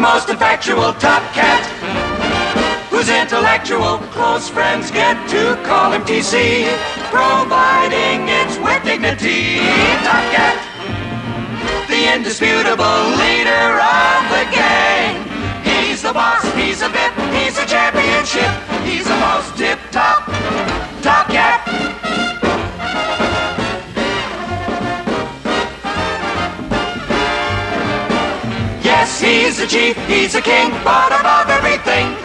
most effectual top cat. Whose intellectual close friends get to call him TC, providing it's with dignity. Top cat, the indisputable leader of the gang. He's the boss, he's a VIP, Yes, he's a chief, he's a king, but above everything,